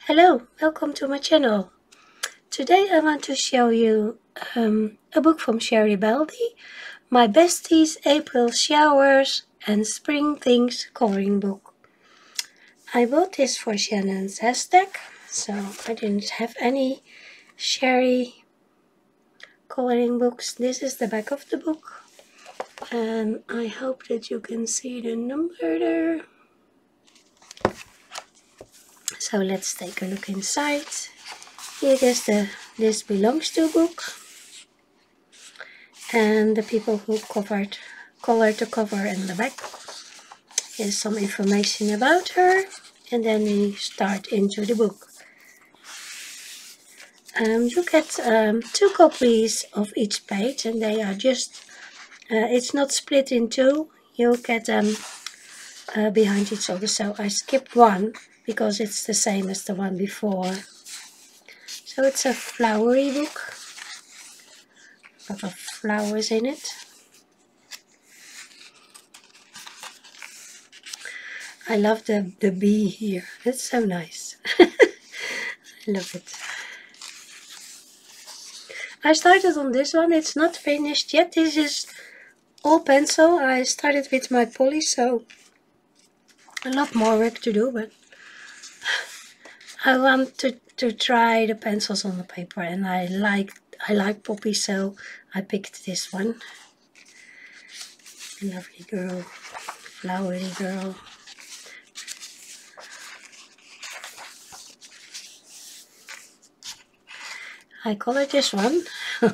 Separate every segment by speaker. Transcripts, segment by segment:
Speaker 1: Hello, welcome to my channel. Today I want to show you um, a book from Sherri Baldy, My Besties April Showers and Spring Things coloring book. I bought this for Shannon's hashtag, so I didn't have any Sherri coloring books. This is the back of the book and I hope that you can see the number there. So let's take a look inside. Here is the This Belongs to book. And the people who covered colored the cover in the back. Here's some information about her. And then we start into the book. Um, you get um, two copies of each page and they are just, uh, it's not split in two. You get them uh, behind each other. So I skipped one because it's the same as the one before. So it's a flowery book. A lot of flowers in it. I love the, the bee here. It's so nice. I love it. I started on this one. It's not finished yet. This is all pencil. I started with my poly, so a lot more work to do, but I want to, to try the pencils on the paper and I like I like Poppy so I picked this one. Lovely girl, flowery girl. I colored this one.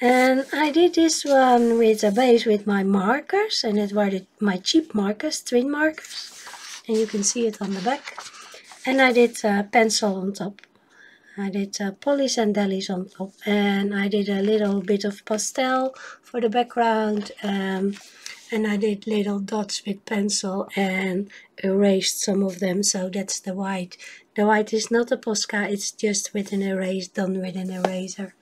Speaker 1: and I did this one with a base with my markers and it were my cheap markers, twin markers. And you can see it on the back and I did a pencil on top. I did uh, polys and delis on top and I did a little bit of pastel for the background um, and I did little dots with pencil and erased some of them so that's the white. The white is not a Posca, it's just with an erase, done with an eraser.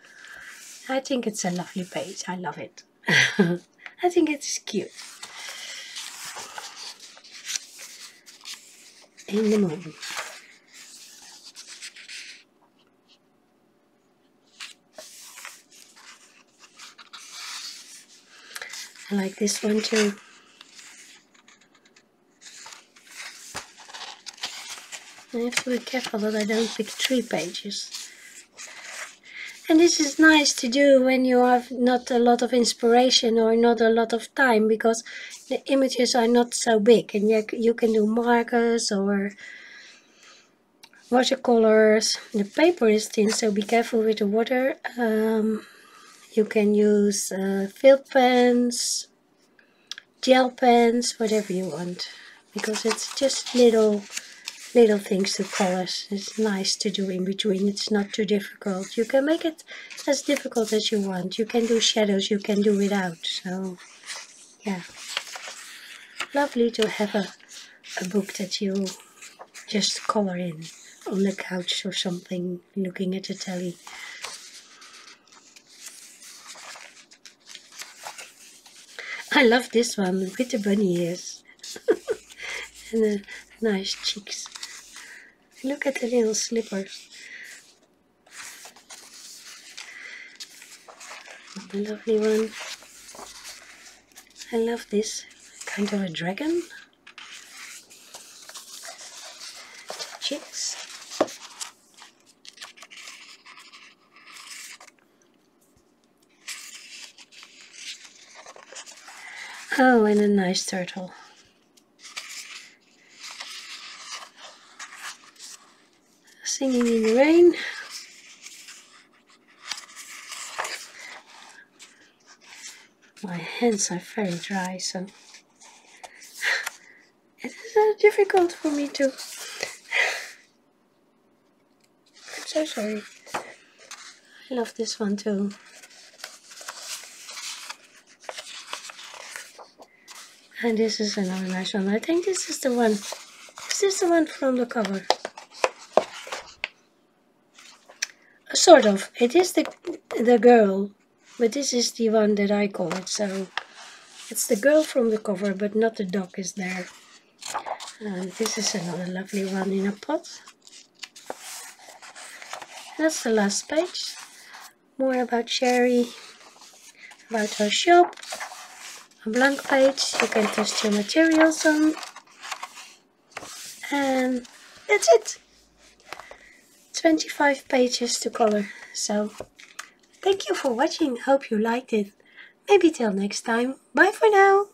Speaker 1: I think it's a lovely page, I love it. I think it's cute. In the moon. I like this one too. I have to be careful that I don't pick three pages. And this is nice to do when you have not a lot of inspiration or not a lot of time because the images are not so big and you, you can do markers or watercolors. The paper is thin so be careful with the water. Um, you can use uh, pens, gel pens, whatever you want. Because it's just little little things to color. It's nice to do in between. It's not too difficult. You can make it as difficult as you want. You can do shadows, you can do without. So, yeah. Lovely to have a, a book that you just color in on the couch or something, looking at the telly. I love this one with the bunny ears and the nice cheeks. Look at the little slippers. A lovely one. I love this kind of a dragon. Chicks. Oh, and a nice turtle. Singing in the rain. My hands are very dry, so it is uh, difficult for me to. I'm so sorry. I love this one too. And this is another nice one. I think this is the one. Is this the one from the cover? Sort of. It is the the girl, but this is the one that I call it. So it's the girl from the cover, but not the dog is there. And this is another lovely one in a pot. That's the last page. More about Sherri, about her shop. A blank page you can test your materials on. And that's it. 25 pages to color. So thank you for watching. Hope you liked it. Maybe till next time. Bye for now.